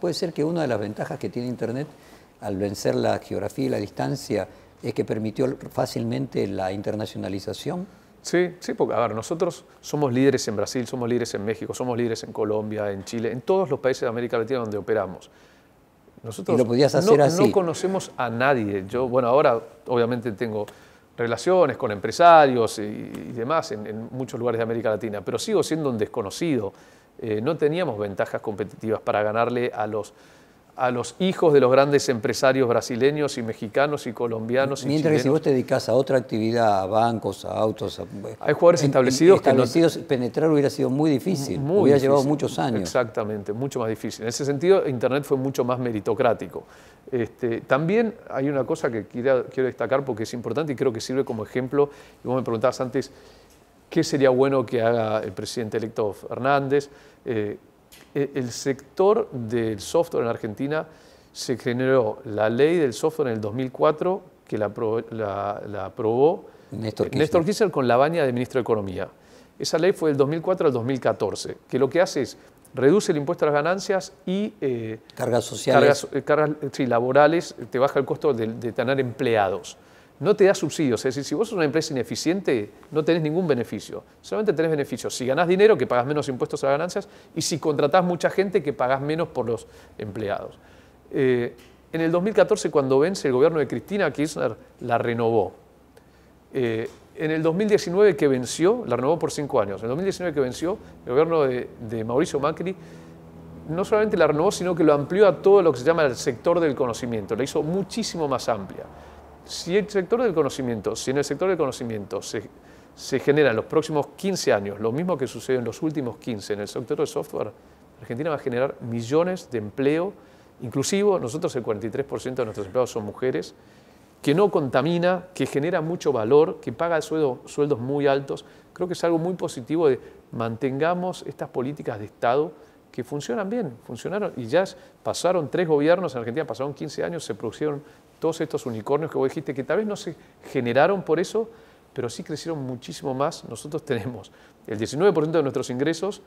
Puede ser que una de las ventajas que tiene Internet al vencer la geografía y la distancia es que permitió fácilmente la internacionalización. Sí, sí, porque a ver, nosotros somos líderes en Brasil, somos líderes en México, somos líderes en Colombia, en Chile, en todos los países de América Latina donde operamos. Nosotros lo podías hacer no, así. no conocemos a nadie. Yo, bueno, ahora obviamente tengo relaciones con empresarios y, y demás en, en, muchos lugares de América Latina, pero sigo siendo un desconocido. Eh, no teníamos ventajas competitivas para ganarle a los a los hijos de los grandes empresarios brasileños y mexicanos y colombianos y Mientras que si vos te dedicas a otra actividad, a bancos, a autos, a, hay jugadores en, establecidos, establecidos que no, penetrar hubiera sido muy difícil, muy hubiera difícil. llevado muchos años. Exactamente, mucho más difícil. En ese sentido, Internet fue mucho más meritocrático. Este, también hay una cosa que quiero, quiero destacar porque es importante y creo que sirve como ejemplo, y vos me preguntabas antes, ¿qué sería bueno que haga el presidente electo Hernández? Eh, el sector del software en Argentina se generó la ley del software en el 2004 que la, la, la aprobó Néstor Kirchner. Néstor Kirchner con la baña de ministro de Economía. Esa ley fue del 2004 al 2014, que lo que hace es reduce el impuesto a las ganancias y eh, cargas sociales, cargas, cargas sí, laborales, te baja el costo de, de tener empleados no te da subsidios. Es decir, si vos sos una empresa ineficiente, no tenés ningún beneficio. Solamente tenés beneficios. Si ganás dinero, que pagás menos impuestos a ganancias, y si contratás mucha gente, que pagás menos por los empleados. Eh, en el 2014, cuando vence el gobierno de Cristina Kirchner, la renovó. Eh, en el 2019 que venció, la renovó por cinco años. En el 2019 que venció, el gobierno de, de Mauricio Macri no solamente la renovó, sino que lo amplió a todo lo que se llama el sector del conocimiento. La hizo muchísimo más amplia. Si el sector del conocimiento, si en el sector del conocimiento se, genera en los próximos 15 años lo mismo que sucedió en los últimos 15 en el sector del software, Argentina va a generar millones de empleo, inclusivo, nosotros el 43% de nuestros empleados son mujeres, que no contamina, que genera mucho valor, que paga sueldo, sueldos muy altos. Creo que es algo muy positivo de mantengamos estas políticas de Estado que funcionan bien, funcionaron y ya pasaron tres gobiernos en Argentina, pasaron 15 años, se produjeron todos estos unicornios que vos dijiste, que tal vez no se generaron por eso, pero sí crecieron muchísimo más. Nosotros tenemos el 19% de nuestros ingresos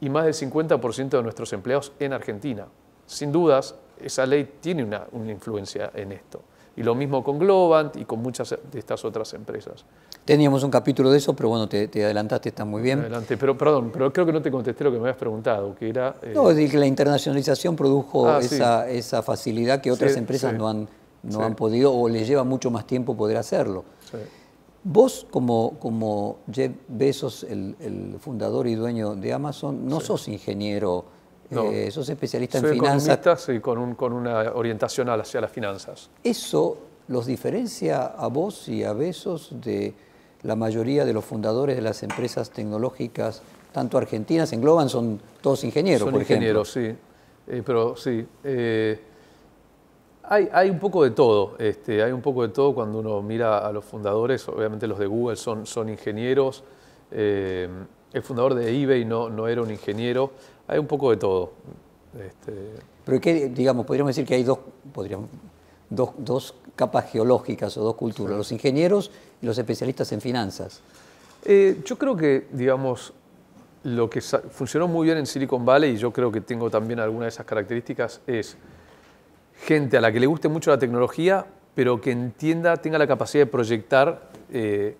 y más del 50% de nuestros empleados en Argentina. Sin dudas, esa ley tiene una, una, influencia en esto. Y lo mismo con Globant y con muchas de estas otras empresas. Teníamos un capítulo de eso, pero bueno, te, te adelantaste, está muy bien. Adelante, pero perdón, pero creo que no te contesté lo que me habías preguntado, que era... Eh... No, es que la internacionalización produjo ah, esa, sí. esa, facilidad que otras sí, empresas sí. no han no han podido o les lleva mucho más tiempo poder hacerlo. Vos, como, como Jeff Bezos, el, el fundador y dueño de Amazon, no sos ingeniero, No. eh, sos especialista Soy en finanzas. sí, con, un- con una orientación hacia las finanzas. ¿Eso los diferencia a vos y a Bezos de la mayoría de los fundadores de las empresas tecnológicas, tanto argentinas, engloban, son todos ingenieros, Son por ingenieros, sí. Eh, pero sí. eh, hay, hay un poco de todo. Este, hay un poco de todo cuando uno mira a los fundadores. Obviamente los de Google son, son ingenieros. eh, el fundador de eBay no, no era un ingeniero. Hay un poco de todo. Este. Pero que, digamos, podríamos decir que hay dos, podríamos, dos, dos capas geológicas o dos culturas, los ingenieros y los especialistas en finanzas. Eh, yo creo que, digamos, lo que funcionó muy bien en Silicon Valley, y yo creo que tengo también algunas de esas características, es gente a la que le guste mucho la tecnología, pero que entienda, tenga la capacidad de proyectar eh,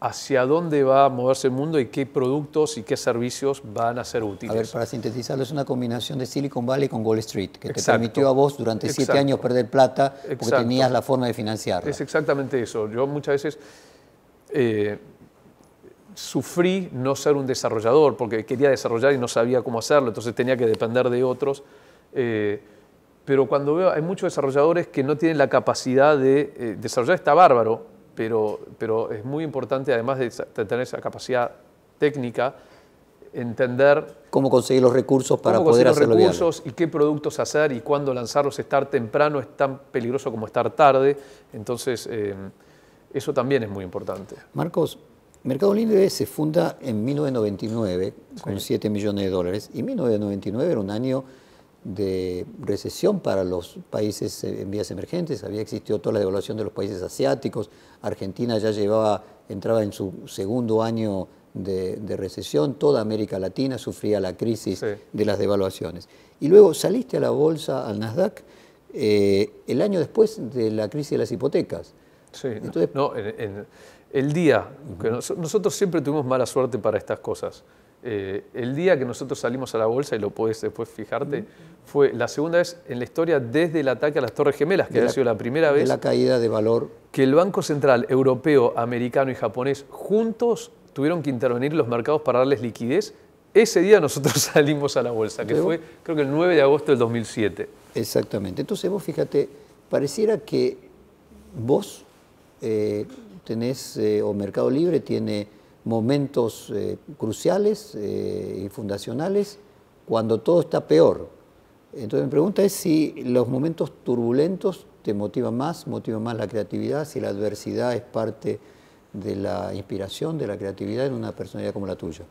hacia dónde va a moverse el mundo y qué productos y qué servicios van a ser útiles. A ver, para sintetizarlo, es una combinación de Silicon Valley con Wall Street, que te permitió a vos durante siete años perder plata porque Exacto. tenías la forma de financiarla. Es exactamente eso. Yo muchas veces eh, sufrí no ser un desarrollador porque quería desarrollar y no sabía cómo hacerlo, entonces tenía que depender de otros. Eh, pero cuando veo, hay muchos desarrolladores que no tienen la capacidad de eh, desarrollar, está bárbaro, pero, pero es muy importante, además de, tener esa capacidad técnica, entender ¿Cómo conseguir los recursos para cómo poder hacerlo los viable? recursos y qué productos hacer y cuándo lanzarlos. Estar temprano es tan peligroso como estar tarde. Entonces, eh, eso también es muy importante. Marcos, Mercado Libre se funda en 1999 con 7 millones de dólares y 1999 era un año de recesión para los países en vías emergentes, había existido toda la devaluación de los países asiáticos, Argentina ya llevaba, entraba en su segundo año de, recesión, toda América Latina sufría la crisis de las devaluaciones. Y luego saliste a la bolsa, al Nasdaq, eh, el año después de la crisis de las hipotecas. Sí, no, el día, que nosotros siempre tuvimos mala suerte para estas cosas. Eh, el día que nosotros salimos a la bolsa, y lo puedes después fijarte, fue la segunda vez en la historia desde el ataque a las Torres Gemelas, que ha sido la primera vez. la caída de valor. Que el Banco Central Europeo, Americano y Japonés juntos tuvieron que intervenir los mercados para darles liquidez. Ese día nosotros salimos a la bolsa, que fue creo que el 9 de agosto del 2007. Exactamente. Entonces vos fíjate, pareciera que vos eh, tenés, eh, o Mercado Libre tiene momentos eh, cruciales y fundacionales cuando todo está peor. Entonces mi pregunta es si los momentos turbulentos te motivan más, motivan más la creatividad, si la adversidad es parte de la inspiración, de la creatividad en una personalidad como la tuya?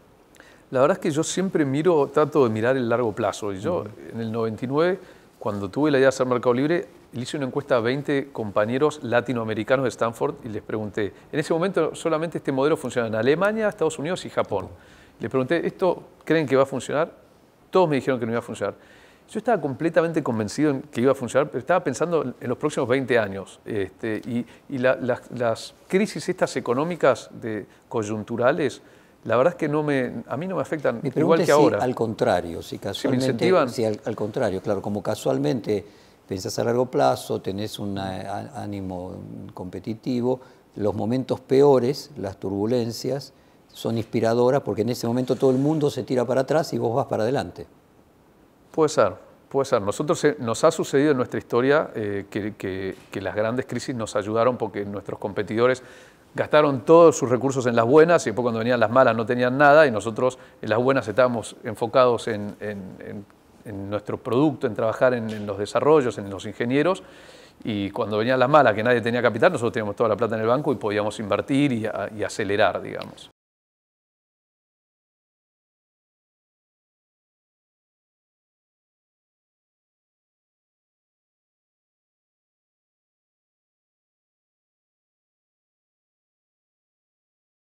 La verdad es que yo siempre miro, trato de mirar el largo plazo. Y yo, en el 99, cuando tuve la idea de hacer Mercado Libre, le hice una encuesta a 20 compañeros latinoamericanos de Stanford y les pregunté, en ese momento solamente este modelo funciona en Alemania, Estados Unidos y Japón. Les pregunté, ¿esto creen que va a funcionar? Todos me dijeron que no iba a funcionar. Yo estaba completamente convencido en que iba a funcionar, pero estaba pensando en los próximos 20 años. Este, y, las, crisis estas económicas de, coyunturales, la verdad es que no me, a mí no me afectan igual que ahora. al contrario, si casualmente... ¿Si me incentivan? Sí, al, contrario, claro, como casualmente pensás a largo plazo, tenés un ánimo competitivo, los momentos peores, las turbulencias, son inspiradoras porque en ese momento todo el mundo se tira para atrás y vos vas para adelante. Puede ser, puede ser. Nosotros eh, nos ha sucedido en nuestra historia eh, que, las grandes crisis nos ayudaron porque nuestros competidores gastaron todos sus recursos en las buenas y después cuando venían las malas no tenían nada y nosotros en las buenas estábamos enfocados en, nuestro producto, en trabajar en, los desarrollos, en los ingenieros y cuando venían las malas que nadie tenía capital nosotros teníamos toda la plata en el banco y podíamos invertir y, y acelerar, digamos.